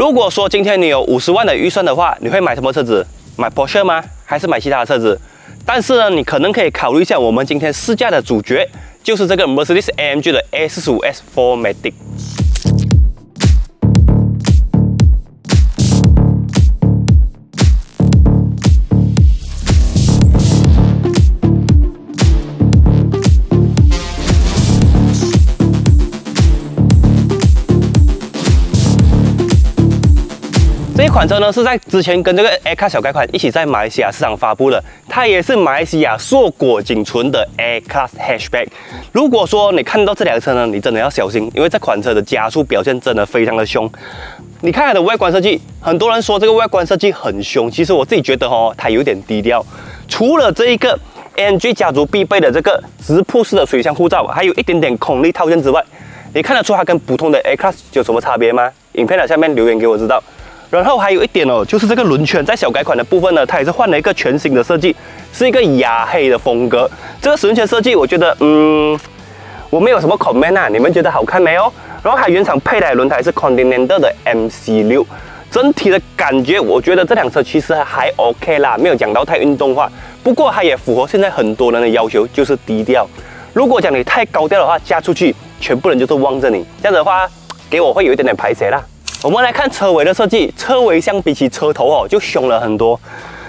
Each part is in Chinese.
如果说今天你有五十万的预算的话，你会买什么车子？买 Porsche 吗？还是买其他的车子？但是呢，你可能可以考虑一下，我们今天试驾的主角就是这个 Mercedes-AMG 的 A45S 4MATIC。这款车呢，是在之前跟这个 Air Class 小改款一起在马来西亚市场发布的，它也是马来西亚硕果仅存的 Air Class Hatchback。如果说你看到这辆车呢，你真的要小心，因为这款车的加速表现真的非常的凶。你看它的外观设计，很多人说这个外观设计很凶，其实我自己觉得哦，它有点低调。除了这一个 AMG 家族必备的这个直瀑式的水箱护罩，还有一点点孔力套件之外，你看得出它跟普通的 A Class 有什么差别吗？影片的下面留言给我知道。然后还有一点哦，就是这个轮圈在小改款的部分呢，它也是换了一个全新的设计，是一个哑黑的风格。这个轮圈设计，我觉得，嗯，我没有什么 comment 啊，你们觉得好看没有？然后它原厂配的轮胎是 Continental 的 MC 六，整体的感觉，我觉得这辆车其实还 OK 啦，没有讲到太运动化。不过它也符合现在很多人的要求，就是低调。如果讲你太高调的话，加出去全部人就是望着你，这样的话，给我会有一点点排斥啦。我们来看车尾的设计，车尾相比起车头哦，就凶了很多。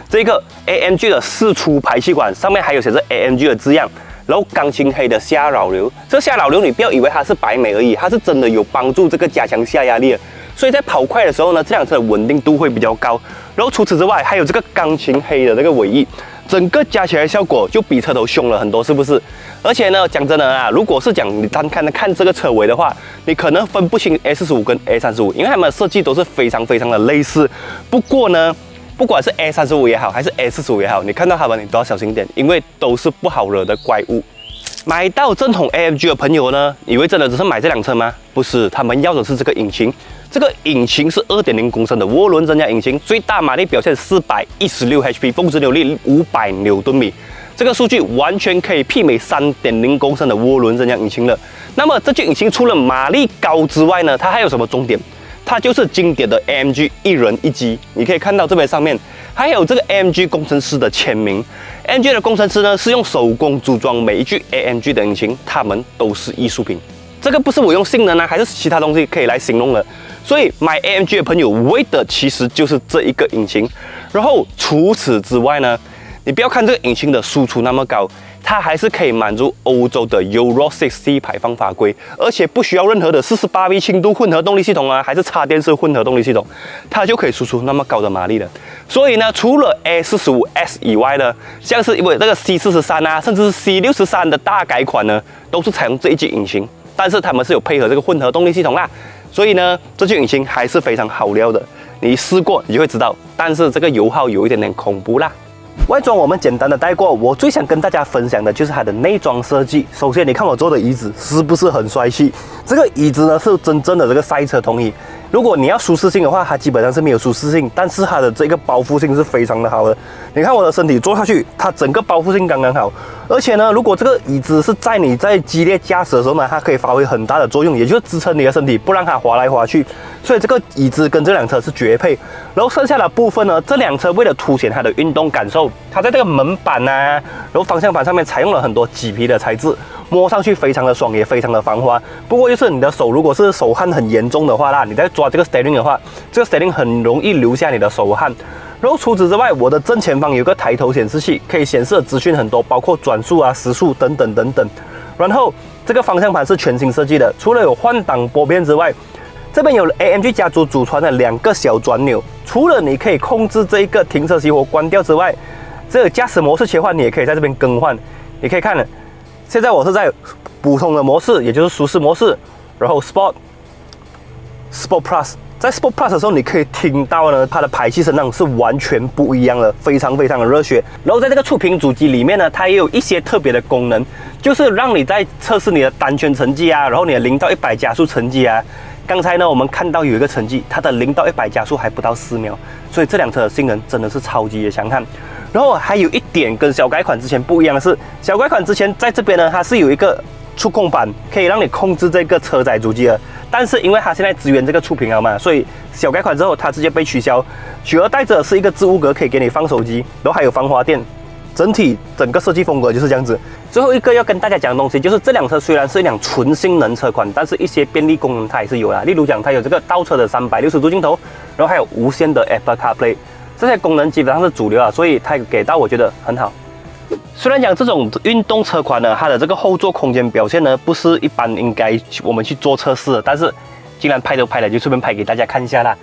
这个 AMG 的四出排气管上面还有写着 AMG 的字样，然后钢琴黑的下扰流，这下扰流你不要以为它是白美而已，它是真的有帮助这个加强下压力，所以在跑快的时候呢，这辆车的稳定度会比较高。然后除此之外，还有这个钢琴黑的这个尾翼。整个加起来效果就比车头凶了很多，是不是？而且呢，讲真的啊，如果是讲你单看的看这个车尾的话，你可能分不清 S 十五跟 A 三十五，因为它们的设计都是非常非常的类似。不过呢，不管是 A 三十五也好，还是 S 十五也好，你看到它们你都要小心点，因为都是不好惹的怪物。买到正统 AMG 的朋友呢，以为真的只是买这辆车吗？不是，他们要的是这个引擎。这个引擎是二点零公升的涡轮增压引擎，最大马力表现四百一十六 HP，峰值扭力五百牛顿米。这个数据完全可以媲美三点零公升的涡轮增压引擎了。那么这具引擎除了马力高之外呢，它还有什么重点？它就是经典的 AMG 一人一机。你可以看到这边上面还有这个 AMG 工程师的签名。AMG 的工程师呢是用手工组装每一具 AMG 的引擎，他们都是艺术品。这个不是我用性能啊，还是其他东西可以来形容的。所以买 AMG 的朋友为的其实就是这一个引擎。然后除此之外呢，你不要看这个引擎的输出那么高，它还是可以满足欧洲的 Euro6 C 排放法规，而且不需要任何的 48V 轻度混合动力系统啊，还是插电式混合动力系统，它就可以输出那么高的马力了。所以呢，除了 A45S 以外呢，像是因为这个 C43 啊，甚至是 C63 的大改款呢，都是采用这一级引擎。但是他们是有配合这个混合动力系统啦，所以呢，这具引擎还是非常好撩的。你试过，你就会知道。但是这个油耗有一点点恐怖啦。外装我们简单的带过，我最想跟大家分享的就是它的内装设计。首先，你看我坐的椅子是不是很帅气？这个椅子呢是真正的这个赛车同椅。如果你要舒适性的话，它基本上是没有舒适性，但是它的这个包覆性是非常的好的。你看我的身体坐下去，它整个包覆性刚刚好。而且呢，如果这个椅子是在你在激烈驾驶的时候呢，它可以发挥很大的作用，也就是支撑你的身体，不让它滑来滑去。所以这个椅子跟这辆车是绝配。然后剩下的部分呢，这辆车为了凸显它的运动感受，它在这个门板呐，然后方向盘上面采用了很多麂皮的材质。摸上去非常的爽，也非常的防滑。不过就是你的手如果是手汗很严重的话啦，你在抓这个 steering 的话，这个 steering 很容易留下你的手汗。然后除此之外，我的正前方有个抬头显示器，可以显示的资讯很多，包括转速啊、时速等等等等。然后这个方向盘是全新设计的，除了有换挡拨片之外，这边有 AMG 家族祖传的两个小转钮。除了你可以控制这一个停车熄火关掉之外，这个驾驶模式切换你也可以在这边更换。你可以看。现在我是在普通的模式，也就是舒适模式，然后 Sport、Sport Plus，在 Sport Plus 的时候，你可以听到呢，它的排气声浪是完全不一样的，非常非常的热血。然后在这个触屏主机里面呢，它也有一些特别的功能，就是让你在测试你的单圈成绩啊，然后你的零到一百加速成绩啊。刚才呢，我们看到有一个成绩，它的零到一百加速还不到四秒，所以这辆车的性能真的是超级的强悍。然后还有一点跟小改款之前不一样的是，小改款之前在这边呢，它是有一个触控板，可以让你控制这个车载主机了。但是因为它现在支援这个触屏了嘛，所以小改款之后它直接被取消，取而代之的是一个置物格，可以给你放手机，然后还有防滑垫。整体整个设计风格就是这样子。最后一个要跟大家讲的东西，就是这辆车虽然是一辆纯性能车款，但是一些便利功能它也是有啦。例如讲，它有这个倒车的三百六十度镜头，然后还有无线的 Apple CarPlay，这些功能基本上是主流啊，所以它给到我觉得很好。虽然讲这种运动车款呢，它的这个后座空间表现呢，不是一般应该我们去做测试的，但是既然拍都拍了，就顺便拍给大家看一下啦。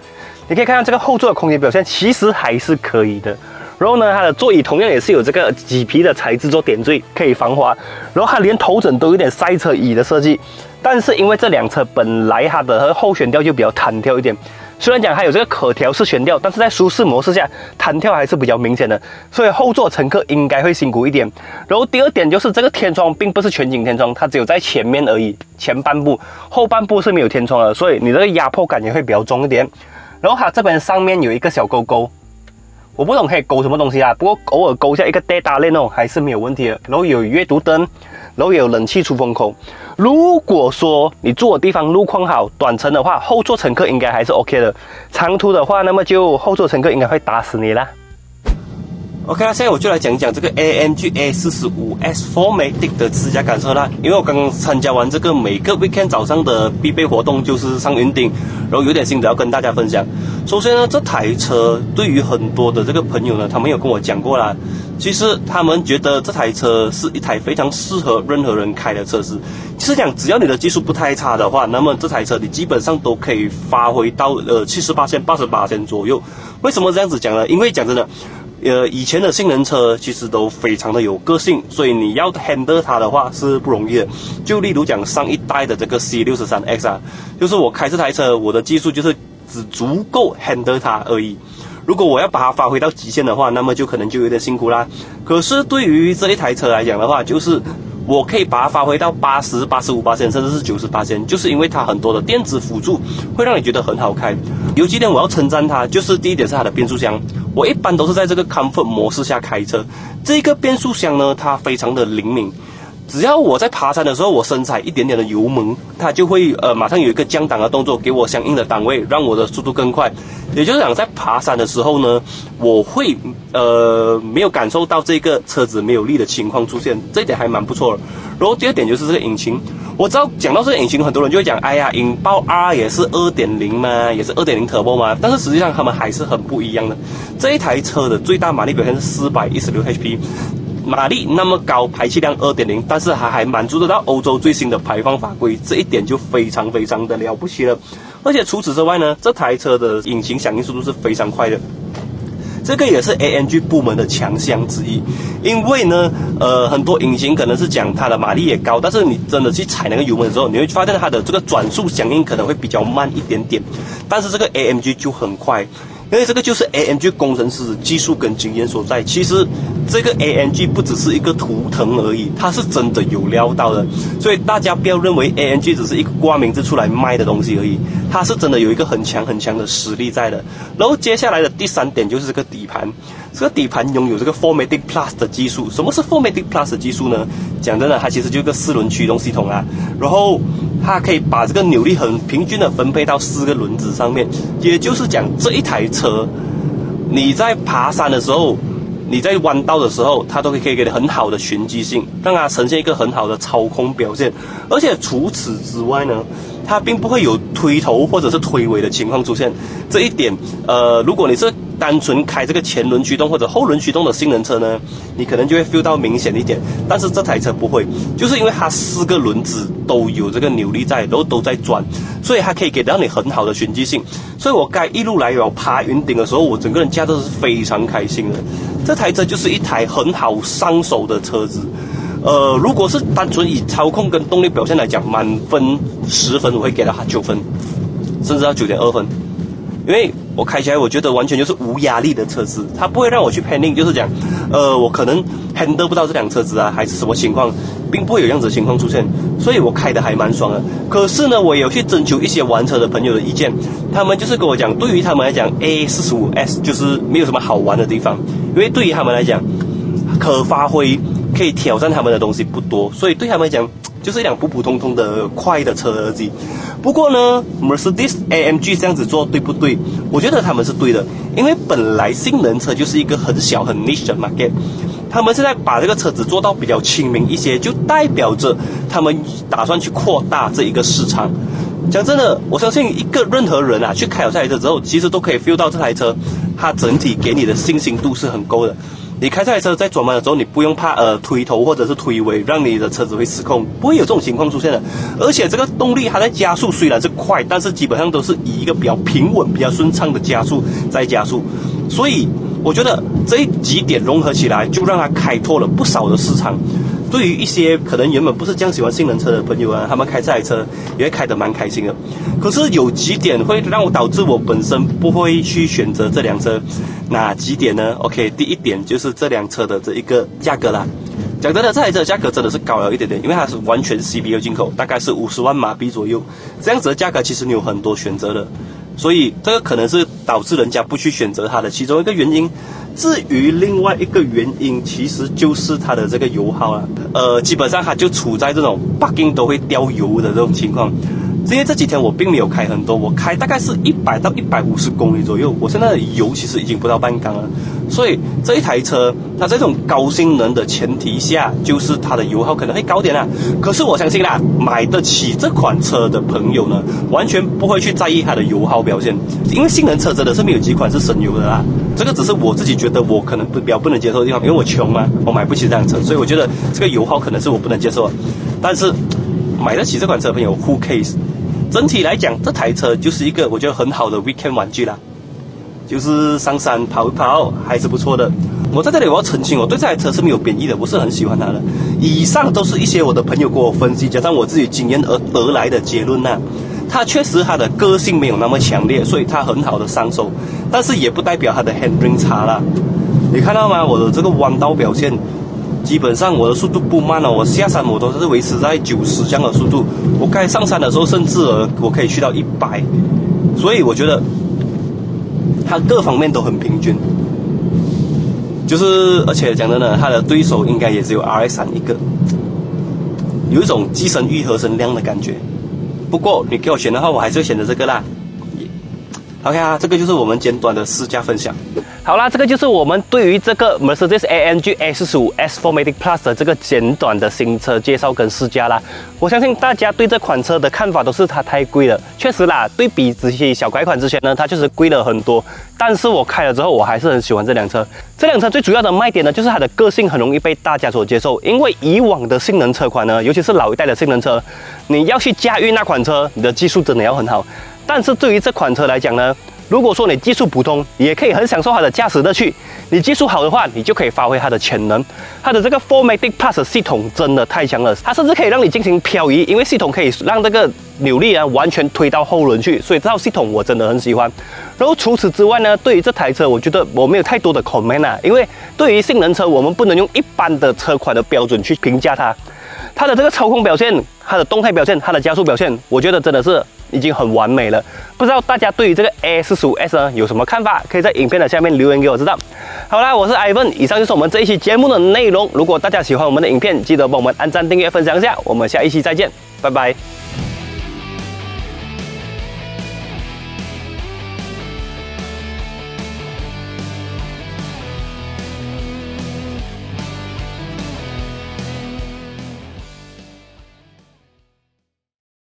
你可以看到这个后座的空间表现，其实还是可以的。然后呢，它的座椅同样也是有这个麂皮的材质做点缀，可以防滑。然后它连头枕都有点赛车椅的设计，但是因为这辆车本来它的后悬吊就比较弹跳一点，虽然讲它有这个可调式悬吊，但是在舒适模式下弹跳还是比较明显的，所以后座乘客应该会辛苦一点。然后第二点就是这个天窗并不是全景天窗，它只有在前面而已，前半部，后半部是没有天窗的，所以你这个压迫感也会比较重一点。然后它这边上面有一个小勾勾。我不懂可以勾什么东西啊，不过偶尔勾一下一个 data 链哦，还是没有问题的。然后有阅读灯，然后有冷气出风口。如果说你住的地方路况好，短程的话，后座乘客应该还是 OK 的。长途的话，那么就后座乘客应该会打死你啦。OK 啊，现在我就来讲一讲这个 AMG A 四十五 S Fourmatic 的试驾感受啦。因为我刚刚参加完这个每个 weekend 早上的必备活动，就是上云顶，然后有点心得要跟大家分享。首先呢，这台车对于很多的这个朋友呢，他们有跟我讲过啦。其实他们觉得这台车是一台非常适合任何人开的车子。其实讲只要你的技术不太差的话，那么这台车你基本上都可以发挥到呃七十八千、八十八千左右。为什么这样子讲呢？因为讲真的。呃，以前的性能车其实都非常的有个性，所以你要 handle 它的话是不容易的。就例如讲上一代的这个 C 六十三 X 啊，就是我开这台车，我的技术就是只足够 handle 它而已。如果我要把它发挥到极限的话，那么就可能就有点辛苦啦。可是对于这一台车来讲的话，就是我可以把它发挥到八十八十五八千，甚至是九十八千，就是因为它很多的电子辅助会让你觉得很好开。有几点我要称赞它，就是第一点是它的变速箱。我一般都是在这个 comfort 模式下开车，这个变速箱呢，它非常的灵敏，只要我在爬山的时候，我深踩一点点的油门，它就会呃马上有一个降档的动作，给我相应的档位，让我的速度更快。也就是讲，在爬山的时候呢，我会呃没有感受到这个车子没有力的情况出现，这一点还蛮不错的。然后第二点就是这个引擎。我知道讲到这个引擎，很多人就会讲，哎呀，引爆 R 也是二点零嘛，也是二点零 Turbo 嘛，但是实际上他们还是很不一样的。这一台车的最大马力表现是四百一十六 HP，马力那么高，排气量二点零，但是它还满足得到欧洲最新的排放法规，这一点就非常非常的了不起了。而且除此之外呢，这台车的引擎响应速度是非常快的。这个也是 AMG 部门的强项之一，因为呢，呃，很多引擎可能是讲它的马力也高，但是你真的去踩那个油门的时候，你会发现它的这个转速响应可能会比较慢一点点，但是这个 AMG 就很快。因为这个就是 AMG 工程师技术跟经验所在。其实这个 AMG 不只是一个图腾而已，它是真的有料到的。所以大家不要认为 AMG 只是一个挂名字出来卖的东西而已，它是真的有一个很强很强的实力在的。然后接下来的第三点就是这个底盘，这个底盘拥有这个 Formatic Plus 的技术。什么是 Formatic Plus 的技术呢？讲真的，它其实就是个四轮驱动系统啊。然后它可以把这个扭力很平均的分配到四个轮子上面，也就是讲这一台车，你在爬山的时候，你在弯道的时候，它都可以给你很好的循迹性，让它呈现一个很好的操控表现。而且除此之外呢，它并不会有推头或者是推尾的情况出现。这一点，呃，如果你是单纯开这个前轮驱动或者后轮驱动的性能车呢，你可能就会 feel 到明显一点。但是这台车不会，就是因为它四个轮子都有这个扭力在，然后都在转，所以它可以给到你很好的循迹性。所以我该一路来有爬云顶的时候，我整个人驾都是非常开心的。这台车就是一台很好上手的车子。呃，如果是单纯以操控跟动力表现来讲，满分十分我会给到它九分，甚至到九点二分。因为我开起来，我觉得完全就是无压力的车子，它不会让我去 pending，就是讲，呃，我可能 handle 不到这辆车子啊，还是什么情况，并不会有这样子情况出现，所以我开的还蛮爽的。可是呢，我有去征求一些玩车的朋友的意见，他们就是跟我讲，对于他们来讲，A 四十五 S 就是没有什么好玩的地方，因为对于他们来讲，可发挥可以挑战他们的东西不多，所以对他们来讲。就是一辆普普通通的快的车而已。不过呢，Mercedes AMG 这样子做对不对？我觉得他们是对的，因为本来性能车就是一个很小很 niche 的 market，他们现在把这个车子做到比较亲民一些，就代表着他们打算去扩大这一个市场。讲真的，我相信一个任何人啊，去开了这台车之后，其实都可以 feel 到这台车，它整体给你的信心度是很够的。你开这台车在转弯的时候，你不用怕呃推头或者是推尾，让你的车子会失控，不会有这种情况出现的。而且这个动力它在加速虽然是快，但是基本上都是以一个比较平稳、比较顺畅的加速在加速，所以我觉得这几点融合起来，就让它开拓了不少的市场。对于一些可能原本不是这样喜欢性能车的朋友啊，他们开这台车也会开得蛮开心的。可是有几点会让我导致我本身不会去选择这辆车，哪几点呢？OK，第一点就是这辆车的这一个价格啦。讲真的，这台车价格真的是高了一点点，因为它是完全 CBU 进口，大概是五十万马币左右。这样子的价格其实你有很多选择的，所以这个可能是导致人家不去选择它的其中一个原因。至于另外一个原因，其实就是它的这个油耗啊，呃，基本上它就处在这种 bugging 都会掉油的这种情况。因为这几天我并没有开很多，我开大概是一百到一百五十公里左右。我现在的油其实已经不到半缸了，所以这一台车它这种高性能的前提下，就是它的油耗可能会高点啊。可是我相信啦，买得起这款车的朋友呢，完全不会去在意它的油耗表现，因为性能车真的是没有几款是省油的啦。这个只是我自己觉得我可能不比较不能接受的地方，因为我穷嘛，我买不起这辆车，所以我觉得这个油耗可能是我不能接受。但是买得起这款车的朋友，Who cares？整体来讲，这台车就是一个我觉得很好的 weekend 玩具啦，就是上山跑一跑还是不错的。我在这里我要澄清，我对这台车是没有贬义的，我是很喜欢它的。以上都是一些我的朋友给我分析，加上我自己经验而得来的结论呐。它确实它的个性没有那么强烈，所以它很好的上手，但是也不代表它的 handling 差啦。你看到吗？我的这个弯道表现。基本上我的速度不慢哦，我下山我都是维持在九十这样的速度，我该上山的时候甚至我可以去到一百，所以我觉得它各方面都很平均，就是而且讲真的，它的对手应该也只有 RS 三一个，有一种机身愈合成量的感觉。不过你给我选的话，我还是会选择这个啦。OK 啊，这个就是我们简短的试驾分享。好啦，这个就是我们对于这个 Mercedes AMG S15 S4MATIC Plus 的这个简短的新车介绍跟试驾啦。我相信大家对这款车的看法都是它太贵了，确实啦，对比这些小改款之前呢，它确实贵了很多。但是我开了之后，我还是很喜欢这辆车。这辆车最主要的卖点呢，就是它的个性很容易被大家所接受。因为以往的性能车款呢，尤其是老一代的性能车，你要去驾驭那款车，你的技术真的要很好。但是对于这款车来讲呢，如果说你技术普通，也可以很享受它的驾驶乐趣。你技术好的话，你就可以发挥它的潜能。它的这个 Four Matic Plus 系统真的太强了，它甚至可以让你进行漂移，因为系统可以让这个扭力啊完全推到后轮去。所以这套系统我真的很喜欢。然后除此之外呢，对于这台车，我觉得我没有太多的 comment 啊，因为对于性能车，我们不能用一般的车款的标准去评价它。它的这个操控表现、它的动态表现、它的加速表现，我觉得真的是。已经很完美了，不知道大家对于这个 A S 十五 S 呢有什么看法？可以在影片的下面留言给我知道。好啦，我是 Ivan，以上就是我们这一期节目的内容。如果大家喜欢我们的影片，记得帮我们按赞、订阅、分享一下。我们下一期再见，拜拜。